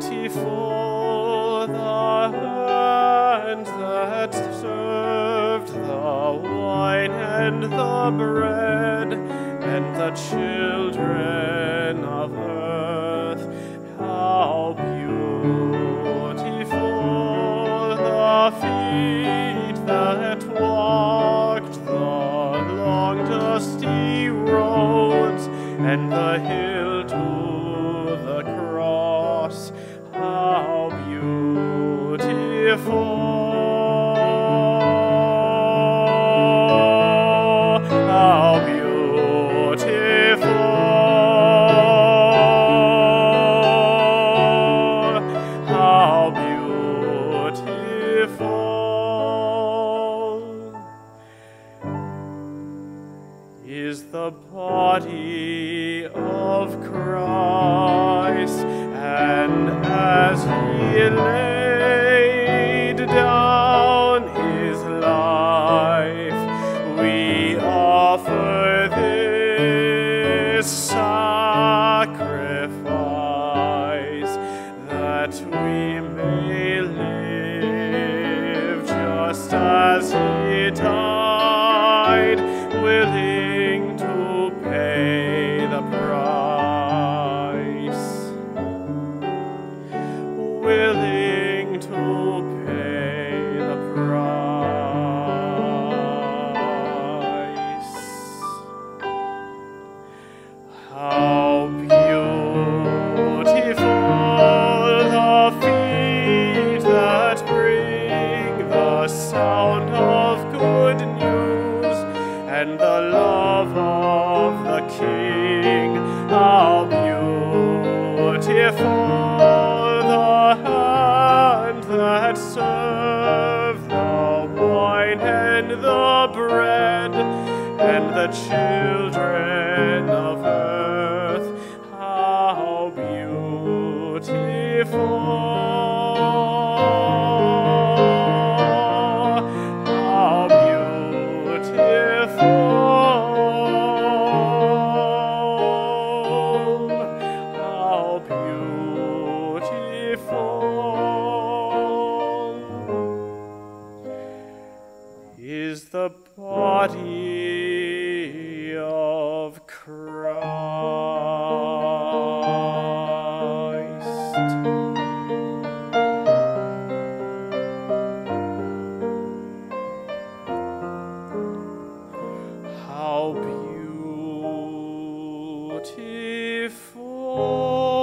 Beautiful the hands that wine and the bread, and the children of earth. How beautiful the feet that walked the long dusty roads and the hill to the cross. How beautiful! Is the body of Christ, and as he laid down his life, we offer this sacrifice that we may live just as he died, willing the children of earth. How beautiful! How beautiful! How beautiful! is the body Christ. How beautiful